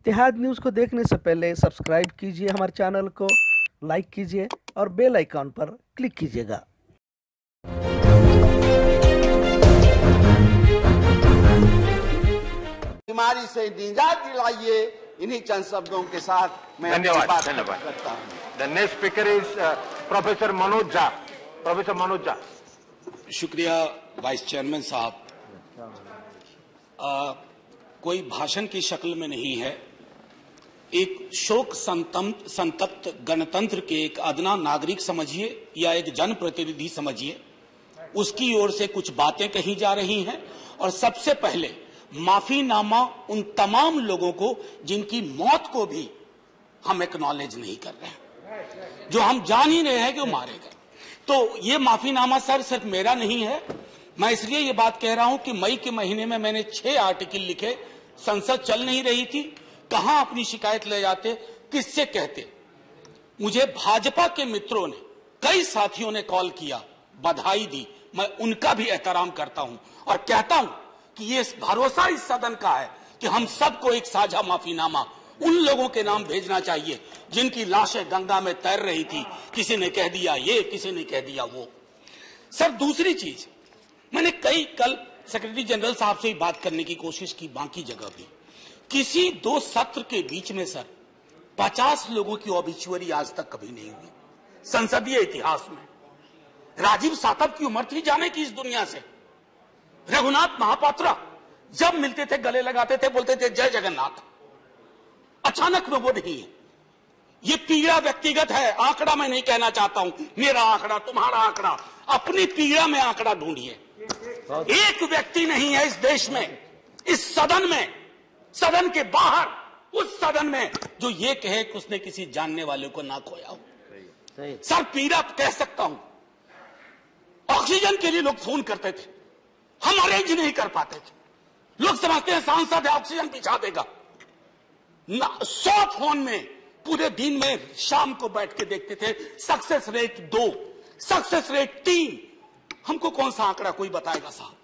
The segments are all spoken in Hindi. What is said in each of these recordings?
इत्तेहाद न्यूज़ को देखने से पहले सब्सक्राइब कीजिए हमारे चैनल को लाइक कीजिए और बेल आइकॉन पर क्लिक कीजिएगा। बीमारी से निजात दिलाइए। इन्हीं चंद शब्दों के साथ मैं धन्यवाद धन्यवाद। करता हूँ। The next speaker is professor Manoj Jha professor Manoj Jha शुक्रिया वाइस चेयरमैन साहब। कोई भाषण की शक्ल में नहीं है। एक शोक संतप्त गणतंत्र के एक अदना नागरिक समझिए या एक जनप्रतिनिधि समझिए, उसकी ओर से कुछ बातें कही जा रही हैं और सबसे पहले माफीनामा उन तमाम लोगों को जिनकी मौत को भी हम एक्नॉलेज नहीं कर रहे हैं, जो हम जान ही रहे हैं कि वो मारे गए। तो ये माफीनामा सर सिर्फ़ मेरा नहीं है, मैं इसलिए ये बात कह रहा हूँ कि मई के महीने में मैंने छह आर्टिकल लिखे, संसद चल नहीं रही थी कहाँ अपनी शिकायत ले जाते, किससे कहते? मुझे भाजपा के मित्रों ने, कई साथियों ने कॉल किया, बधाई दी, मैं उनका भी एहतराम करता हूँ। और कहता हूँ कि ये भरोसा इस सदन का है कि हम सबको एक साझा माफीनामा उन लोगों के नाम भेजना चाहिए, जिनकी लाशें गंगा में तैर रही थी। किसी ने कह दिया ये, किसी ने कह दिया वो। सर, दूसरी चीज़, मैंने कई कल सेक्रेटरी जनरल साहब से ही बात करने की कोशिश की, बाकी जगह भी। किसी दो सत्र के बीच में सर पचास लोगों की ऑबिचुअरी आज तक कभी नहीं हुई। संसदीय इतिहास में। राजीव सातव की उम्र थी जाने की इस दुनिया से। रघुनाथ महापात्रा जब मिलते थे गले लगाते थे बोलते थे जय जगन्नाथ। अचानक में वो नहीं है। ये पीड़ा व्यक्तिगत है आंकड़ा मैं नहीं कहना चाहता हूँ। मेरा आंकड़ा तुम्हारा आंकड़ा अपनी पीड़ा में आंकड़ा ढूंढिए। एक व्यक्ति नहीं है इस देश में इस सदन में। सदन के बाहर उस सदन में जो ये कहे कि उसने किसी जानने वाले को ना खोया हो। सर पीड़ा कह सकता हूँ। ऑक्सीजन के लिए लोग फ़ोन करते थे। हम अरेंज नहीं कर पाते थे। लोग समझते हैं सांसद है ऑक्सीजन पिछा देगा। सौ फ़ोन में पूरे दिन में शाम को बैठ के देखते थे सक्सेस रेट दो सक्सेस रेट तीन। हमको कौन सा आंकड़ा कोई बताएगा साहब?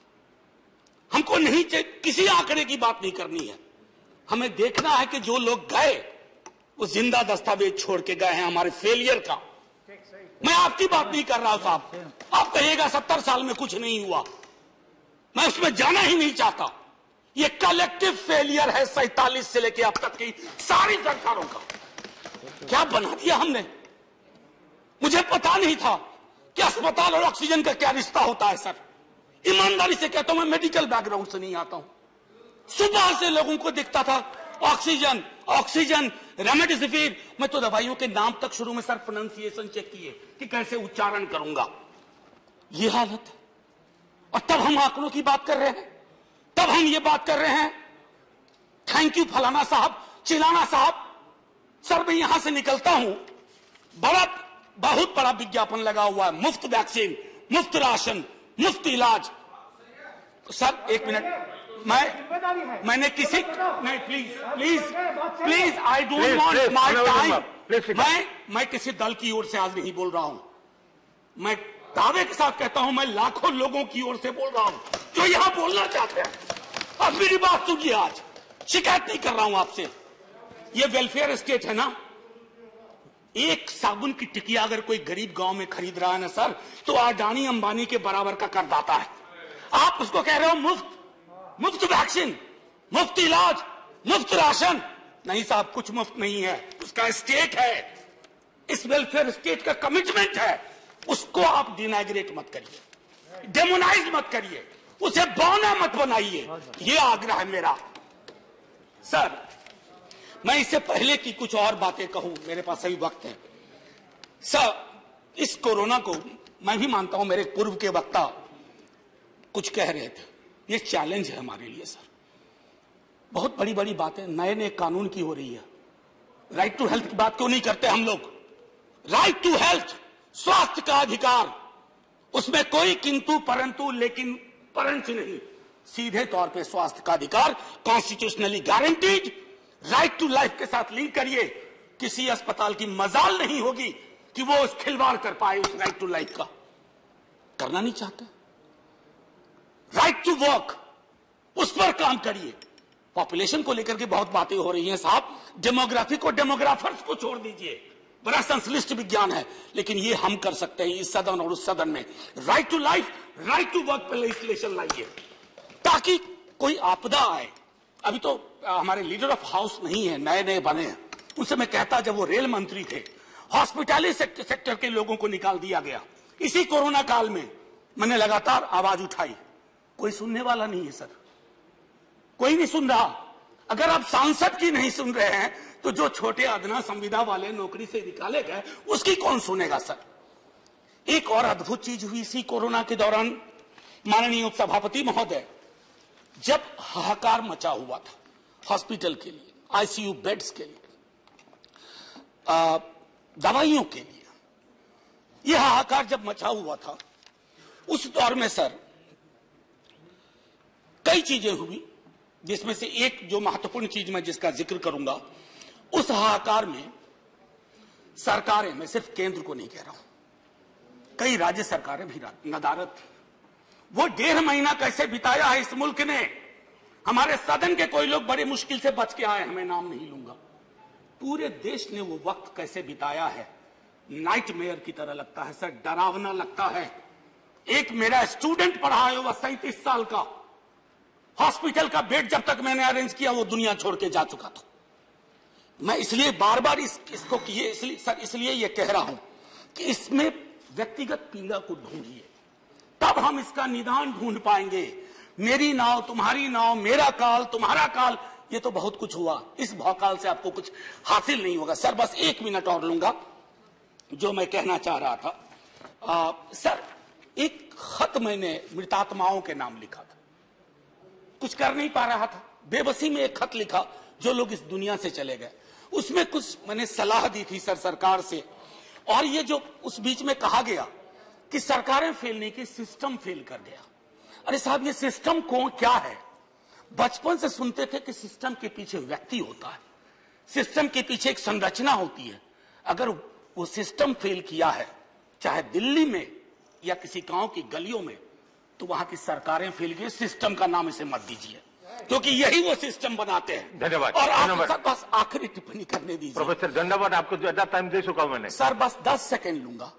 हमको नहीं किसी आंकड़े की बात नहीं करनी है। हमें देखना है कि जो लोग गए, वो ज़िंदा दस्तावेज़ छोड़ के गए हैं हमारे फेलियर का। मैं आपकी बात नहीं कर रहा हूँ, साहब। आप कहिएगा सत्तर साल में कुछ नहीं हुआ। मैं उसमें जाना ही नहीं चाहता। ये कलेक्टिव फेलियर है सैतालीस से लेकर अब तक की सारी सरकारों का। क्या बना दिया हमने? मुझे पता नहीं था कि अस्पताल और ऑक्सीजन का क्या रिश्ता होता है, सर। ईमानदारी से कहता हूँ, मैं मेडिकल बैकग्राउंड से नहीं आता हूँ। सुबह से लोगों को दिखता था, ऑक्सीजन ऑक्सीजन, रेमडेसिविर। मैं तो दवाइयों के नाम तक शुरू में सर प्रोनाउंसिएशन चेक किए कि कैसे उच्चारण करूँगा। ये हालत और तब हम आंकड़ों की बात कर रहे हैं। तब हम ये बात कर रहे हैं। थैंक यू फलाना साहब, चिलाना साहब। सर, मैं यहाँ से निकलता हूँ। बड़ा, बहुत बड़ा विज्ञापन लगा हुआ है। मुफ़्त वैक्सीन, मुफ़्त राशन, मुफ़्त इलाज। सर, एक मिनट। मैं मैंने किसी नहीं please please please I don't want my time. मैं मैं किसी दल की ओर से आज नहीं बोल रहा हूँ। मैं दावे के साथ कहता हूँ मैं लाखों लोगों की ओर से बोल रहा हूँ। जो यहाँ बोलना चाहते हैं। अब मेरी बात सुनिए आज। शिकायत नहीं कर रहा हूँ आपसे। ये वेलफेयर स्टेट है ना? एक साबुन की टिकिया अगर कोई गरीब गाँव में खरीद रहा है ना सर तो अडानी अंबानी के बराबर का करदाता है। आप उसको कह रहे हो मुफ़्त मुफ़्त वैक्सीन मुफ़्त इलाज, मुफ़्त राशन। नहीं साहब, कुछ मुफ़्त नहीं है। उसका स्टेट है। इस वेलफेयर स्टेट का कमिटमेंट है। उसको आप डिनाग्रेट मत करिए। डेमोनाइज मत करिए। उसे बौना मत बनाइए। ये आग्रह है मेरा। सर, मैं इससे पहले की कुछ और बातें कहूँ। मेरे पास अभी वक्त है। सर, इस कोरोना को मैं भी मानता हूँ, मेरे पूर्व के वक्ता कुछ कह रहे थे। ये चैलेंज है हमारे लिए सर बहुत बड़ी बड़ी बातें नए नए कानून की हो रही है। राइट टू हेल्थ की बात क्यों नहीं करते हम लोग? राइट टू हेल्थ स्वास्थ्य का अधिकार। उसमें कोई किंतु परंतु लेकिन परंच नहीं। सीधे तौर पे स्वास्थ्य का अधिकार constitutionally guaranteed right to life के साथ लिंक करिए। किसी अस्पताल की मजाल नहीं होगी कि वो उस खिलवाड़ कर पाए उस राइट टू लाइफ का। करना नहीं चाहते। राइट टू वर्क उस पर काम करिए। पॉपुलेशन को लेकर के बहुत बातें हो रही हैं साहब। डेमोग्राफी को डेमोग्राफर्स को छोड़ दीजिए। बड़ा संश्लिष्ट विज्ञान है। लेकिन ये हम कर सकते हैं इस सदन और उस सदन में। Right to life right to work पर लेजिस्लेशन लाइए। ताकि कोई आपदा आए। अभी तो हमारे लीडर ऑफ़ हाउस नहीं है नए नए बने हैं। उनसे मैं कहता जब वो रेल मंत्री थे हॉस्पिटैलिटी सेक्टर, सेक्टर के लोगों को निकाल दिया गया। इसी कोरोना काल में मैंने लगातार आवाज़ उठाई। कोई सुनने वाला नहीं है, सर। कोई नहीं सुन रहा। अगर आप सांसद की नहीं सुन रहे हैं तो जो छोटे अदना संविदा वाले नौकरी से निकाले गए, उसकी कौन सुनेगा, सर? एक और अद्भुत चीज़ हुई इसी कोरोना के दौरान, माननीय उपसभापति महोदय। जब हाहाकार मचा हुआ था, हॉस्पिटल के लिए, आईसीयू बेड्स के लिए दवाइयों के लिए यह हाहाकार जब मचा हुआ था, उस दौर में, सर कई चीज़ें हुई, जिसमें से एक जो महत्वपूर्ण चीज़ मैं जिसका ज़िक्र करूँगा, उस हाहाकार में सरकारें, मैं सिर्फ़ केंद्र को नहीं कह रहा हूँ, कई राज्य सरकारें भी नदारत वो डेढ़ महीना कैसे बिताया है इस मुल्क ने? हमारे सदन के कोई लोग बड़े मुश्किल से बच के आए हैं मैं नाम नहीं लूँगा। पूरे देश ने वो वक्त कैसे बिताया है? नाइट मेयर की तरह लगता है, सर, डरावना लगता है। एक मेरा स्टूडेंट पढ़ा है वह सैंतीस साल का। हॉस्पिटल का बेड जब तक मैंने अरेंज किया वो दुनिया छोड़ के जा चुका था। मैं इसलिए बार बार इस, इसको किए इसलिए सर इसलिए ये कह रहा हूँ कि इसमें व्यक्तिगत पीड़ा को ढूंढिए। तब हम इसका निदान ढूंढ पाएँगे। मेरी नाव तुम्हारी नाव मेरा काल तुम्हारा काल ये तो बहुत कुछ हुआ। इस भौकाल से आपको कुछ हासिल नहीं होगा। सर बस एक मिनट और लूँगा जो मैं कहना चाह रहा था। आ, सर एक खत मैंने मृतात्माओं के नाम लिखा। कुछ कर नहीं पा रहा था। बेबसी में एक खत लिखा, जो लोग इस दुनिया से चले गए। उसमें कुछ मैंने सलाह दी थी सर, सरकार से। और ये जो उस बीच में कहा गया कि सरकारें फेल नहीं की सिस्टम फेल कर गया। अरे साहब, ये सिस्टम कौन, क्या है? बचपन से सुनते थे कि सिस्टम के पीछे व्यक्ति होता है। सिस्टम के पीछे एक संरचना होती है। अगर वो सिस्टम फेल किया है, चाहे दिल्ली में या किसी गाँव की गलियों में तो वहाँ की सरकारें फेल गई। सिस्टम का नाम इसे मत दीजिए क्योंकि यही वो सिस्टम बनाते हैं। धन्यवाद, और आप सर बस आखिरी टिप्पणी करने दीजिए। प्रोफेसर धन्यवाद आपको ज़्यादा टाइम दे चुका मैंने। सर बस दस सेकंड लूँगा।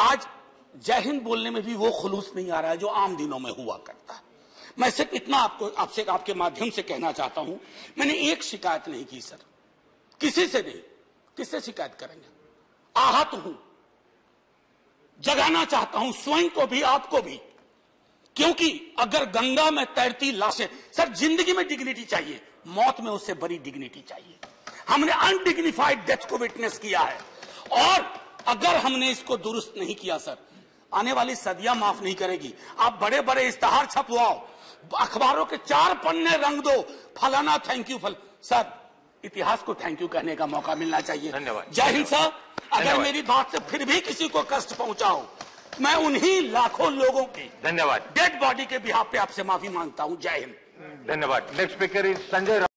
आज जय हिंद बोलने में भी वो खुलूस नहीं आ रहा है जो आम दिनों में हुआ करता है। मैं सिर्फ़ इतना आपको आपसे आपके माध्यम से कहना चाहता हूँ। मैंने एक शिकायत नहीं की सर। किसी से नहीं किससे शिकायत करेंगे? आहत हूँ। जगाना चाहता हूँ स्वयं को भी आपको भी। क्योंकि अगर गंगा में तैरती लाशें सर ज़िंदगी में डिग्निटी चाहिए मौत में उससे बड़ी डिग्निटी चाहिए। हमने अनडिग्निफाइड डेथ को विटनेस किया है। और अगर हमने इसको दुरुस्त नहीं किया सर आने वाली सदियाँ माफ़ नहीं करेगी। आप बड़े बड़े इश्तहार छपवाओ अखबारों के चार पन्ने रंग दो फलाना थैंक यू फल सर इतिहास को थैंक यू कहने का मौका मिलना चाहिए। धन्यवाद। जय हिंद साहब अगर मेरी बात से फिर भी किसी को कष्ट पहुंचाओ मैं उन्हीं लाखों लोगों की धन्यवाद। डेड बॉडी के बिहार पे आपसे माफ़ी माँगता हूँ। जय हिंद। धन्यवाद। Next speaker is Sanjay Raut.